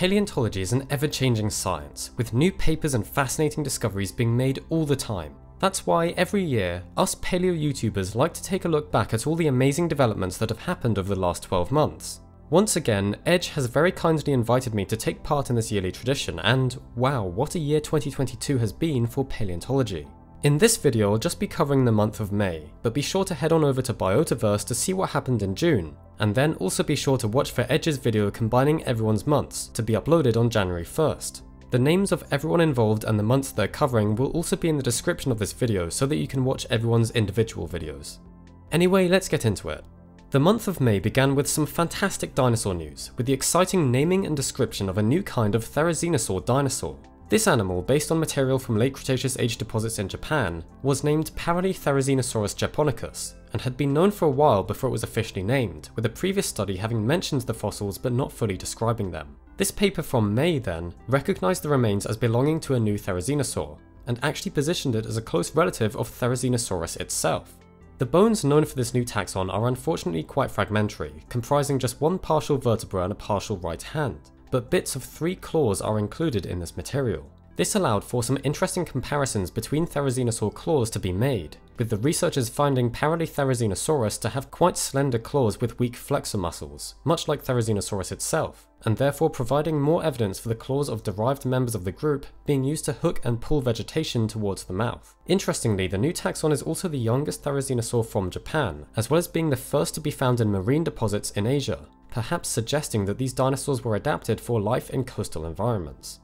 Paleontology is an ever-changing science, with new papers and fascinating discoveries being made all the time. That's why every year, us paleo YouTubers like to take a look back at all the amazing developments that have happened over the last 12 months. Once again, Edge has very kindly invited me to take part in this yearly tradition, and wow, what a year 2022 has been for paleontology. In this video I'll just be covering the month of May, but be sure to head on over to Biotaverse to see what happened in June, and then also be sure to watch for Edge's video combining everyone's months, to be uploaded on January 1st. The names of everyone involved and the months they're covering will also be in the description of this video so that you can watch everyone's individual videos. Anyway, let's get into it. The month of May began with some fantastic dinosaur news, with the exciting naming and description of a new kind of Therizinosaur dinosaur. This animal, based on material from late Cretaceous age deposits in Japan, was named Paralitherizinosaurus japonicus, and had been known for a while before it was officially named, with a previous study having mentioned the fossils but not fully describing them. This paper from May, then, recognised the remains as belonging to a new Therizinosaur, and actually positioned it as a close relative of Therizinosaurus itself. The bones known for this new taxon are unfortunately quite fragmentary, comprising just one partial vertebra and a partial right hand, but bits of three claws are included in this material. This allowed for some interesting comparisons between Therizinosaur claws to be made, with the researchers finding Paralitherizinosaurus to have quite slender claws with weak flexor muscles, much like Therizinosaurus itself, and therefore providing more evidence for the claws of derived members of the group being used to hook and pull vegetation towards the mouth. Interestingly, the new taxon is also the youngest Therizinosaur from Japan, as well as being the first to be found in marine deposits in Asia, perhaps suggesting that these dinosaurs were adapted for life in coastal environments.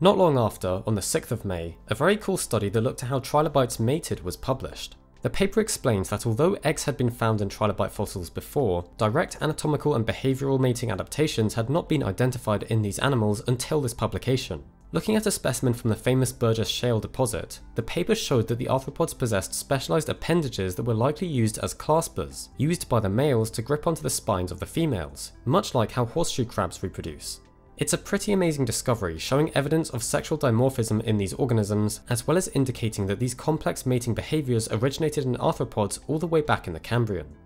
Not long after, on the 6th of May, a very cool study that looked at how trilobites mated was published. The paper explains that although eggs had been found in trilobite fossils before, direct anatomical and behavioural mating adaptations had not been identified in these animals until this publication. Looking at a specimen from the famous Burgess Shale deposit, the paper showed that the arthropods possessed specialised appendages that were likely used as claspers, used by the males to grip onto the spines of the females, much like how horseshoe crabs reproduce. It's a pretty amazing discovery showing evidence of sexual dimorphism in these organisms, as well as indicating that these complex mating behaviours originated in arthropods all the way back in the Cambrian.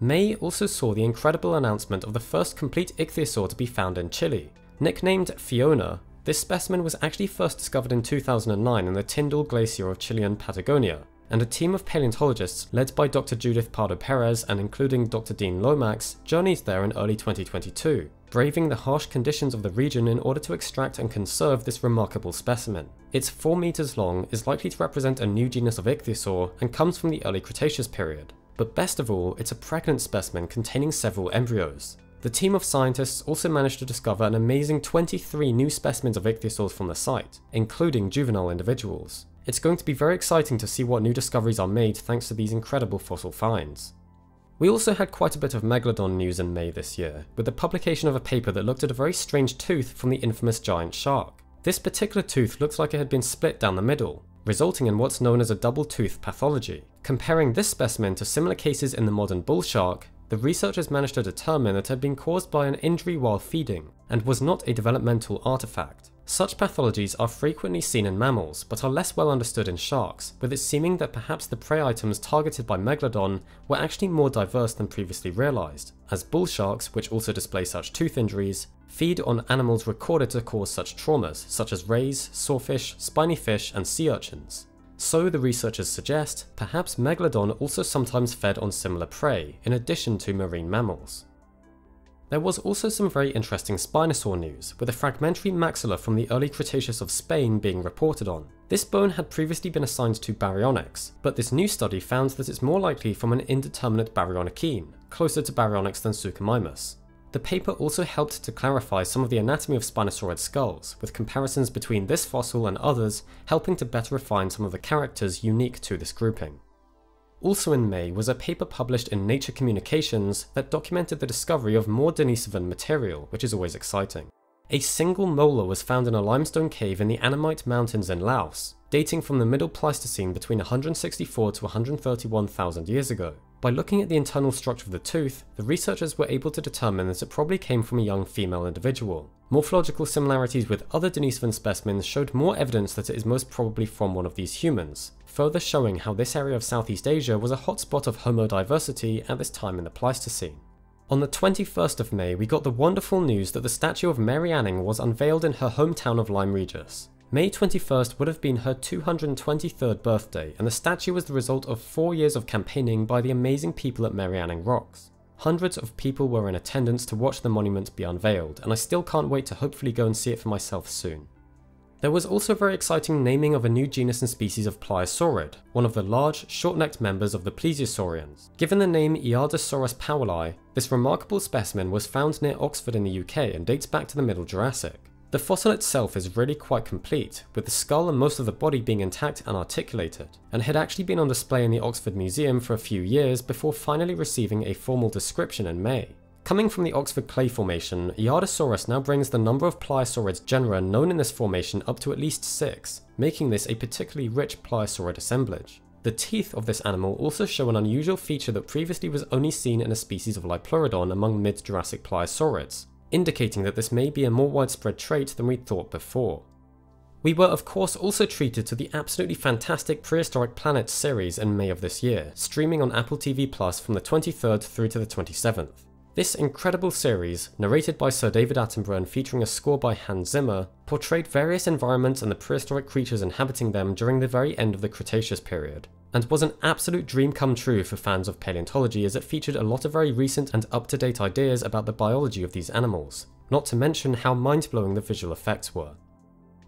May also saw the incredible announcement of the first complete ichthyosaur to be found in Chile. Nicknamed Fiona, this specimen was actually first discovered in 2009 in the Tyndall Glacier of Chilean Patagonia, and a team of paleontologists led by Dr. Judith Pardo Perez and including Dr. Dean Lomax journeyed there in early 2022, braving the harsh conditions of the region in order to extract and conserve this remarkable specimen. It's 4 meters long, is likely to represent a new genus of ichthyosaur, and comes from the early Cretaceous period. But best of all, it's a pregnant specimen containing several embryos. The team of scientists also managed to discover an amazing 23 new specimens of ichthyosaurs from the site, including juvenile individuals. It's going to be very exciting to see what new discoveries are made thanks to these incredible fossil finds. We also had quite a bit of Megalodon news in May this year, with the publication of a paper that looked at a very strange tooth from the infamous giant shark. This particular tooth looks like it had been split down the middle, resulting in what's known as a double tooth pathology. Comparing this specimen to similar cases in the modern bull shark, the researchers managed to determine that it had been caused by an injury while feeding, and was not a developmental artifact. Such pathologies are frequently seen in mammals, but are less well understood in sharks, with it seeming that perhaps the prey items targeted by Megalodon were actually more diverse than previously realised, as bull sharks, which also display such tooth injuries, feed on animals recorded to cause such traumas, such as rays, sawfish, spiny fish, and sea urchins. So the researchers suggest, perhaps Megalodon also sometimes fed on similar prey, in addition to marine mammals. There was also some very interesting Spinosaur news, with a fragmentary maxilla from the early Cretaceous of Spain being reported on. This bone had previously been assigned to Baryonyx, but this new study found that it's more likely from an indeterminate Baryonychine, closer to Baryonyx than Suchomimus. The paper also helped to clarify some of the anatomy of Spinosaurid skulls, with comparisons between this fossil and others helping to better refine some of the characters unique to this grouping. Also in May was a paper published in Nature Communications that documented the discovery of more Denisovan material, which is always exciting. A single molar was found in a limestone cave in the Annamite Mountains in Laos, dating from the Middle Pleistocene between 164 to 131,000 years ago. By looking at the internal structure of the tooth, the researchers were able to determine that it probably came from a young female individual. Morphological similarities with other Denisovan specimens showed more evidence that it is most probably from one of these humans, further showing how this area of Southeast Asia was a hotspot of homodiversity at this time in the Pleistocene. On the 21st of May, we got the wonderful news that the statue of Mary Anning was unveiled in her hometown of Lyme Regis. May 21st would have been her 223rd birthday, and the statue was the result of four years of campaigning by the amazing people at Mary Anning Rocks. Hundreds of people were in attendance to watch the monument be unveiled, and I still can't wait to hopefully go and see it for myself soon. There was also very exciting naming of a new genus and species of Pliosaurid, one of the large, short-necked members of the plesiosaurians. Given the name Eardasaurus powelli, this remarkable specimen was found near Oxford in the UK and dates back to the Middle Jurassic. The fossil itself is really quite complete, with the skull and most of the body being intact and articulated, and had actually been on display in the Oxford Museum for a few years before finally receiving a formal description in May. Coming from the Oxford Clay Formation, Eardasaurus now brings the number of Pliosaurid genera known in this formation up to at least six, making this a particularly rich Pliosaurid assemblage. The teeth of this animal also show an unusual feature that previously was only seen in a species of Liopleurodon among mid-Jurassic Pliosaurids, indicating that this may be a more widespread trait than we'd thought before. We were of course also treated to the absolutely fantastic Prehistoric Planets series in May of this year, streaming on Apple TV Plus from the 23rd through to the 27th. This incredible series, narrated by Sir David Attenborough and featuring a score by Hans Zimmer, portrayed various environments and the prehistoric creatures inhabiting them during the very end of the Cretaceous period, and was an absolute dream come true for fans of paleontology as it featured a lot of very recent and up-to-date ideas about the biology of these animals, not to mention how mind-blowing the visual effects were.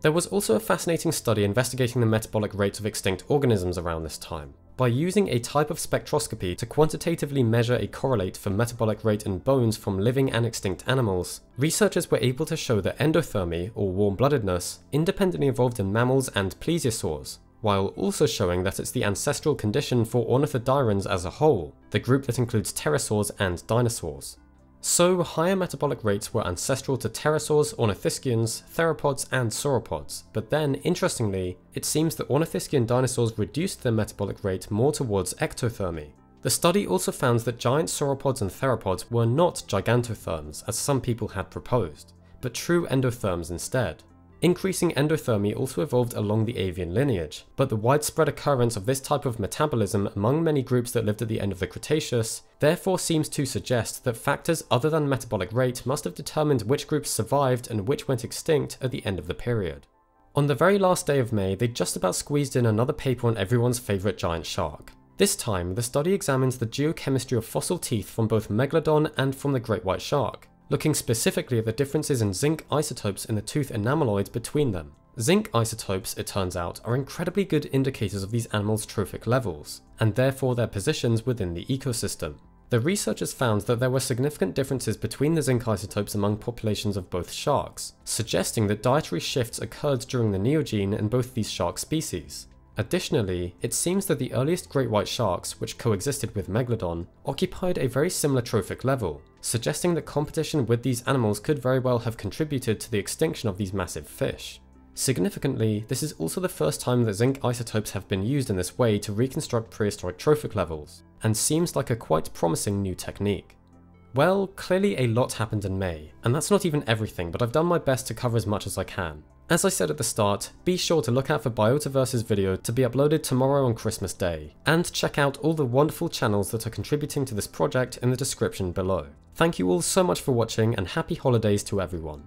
There was also a fascinating study investigating the metabolic rates of extinct organisms around this time, by using a type of spectroscopy to quantitatively measure a correlate for metabolic rate in bones from living and extinct animals, researchers were able to show that endothermy, or warm-bloodedness, independently evolved in mammals and plesiosaurs, while also showing that it's the ancestral condition for ornithodirans as a whole, the group that includes pterosaurs and dinosaurs. So, higher metabolic rates were ancestral to pterosaurs, ornithischians, theropods, and sauropods, but then, interestingly, it seems that ornithischian dinosaurs reduced their metabolic rate more towards ectothermy. The study also found that giant sauropods and theropods were not gigantotherms, as some people had proposed, but true endotherms instead. Increasing endothermy also evolved along the avian lineage, but the widespread occurrence of this type of metabolism among many groups that lived at the end of the Cretaceous therefore seems to suggest that factors other than metabolic rate must have determined which groups survived and which went extinct at the end of the period. On the very last day of May, they just about squeezed in another paper on everyone's favourite giant shark. This time, the study examines the geochemistry of fossil teeth from both Megalodon and from the great white shark, looking specifically at the differences in zinc isotopes in the tooth enameloids between them. Zinc isotopes, it turns out, are incredibly good indicators of these animals' trophic levels, and therefore their positions within the ecosystem. The researchers found that there were significant differences between the zinc isotopes among populations of both sharks, suggesting that dietary shifts occurred during the Neogene in both these shark species. Additionally, it seems that the earliest great white sharks, which coexisted with Megalodon, occupied a very similar trophic level, suggesting that competition with these animals could very well have contributed to the extinction of these massive fish. Significantly, this is also the first time that zinc isotopes have been used in this way to reconstruct prehistoric trophic levels, and seems like a quite promising new technique. Well, clearly a lot happened in May, and that's not even everything, but I've done my best to cover as much as I can. As I said at the start, be sure to look out for Biotaverse's video to be uploaded tomorrow on Christmas Day, and check out all the wonderful channels that are contributing to this project in the description below. Thank you all so much for watching and happy holidays to everyone.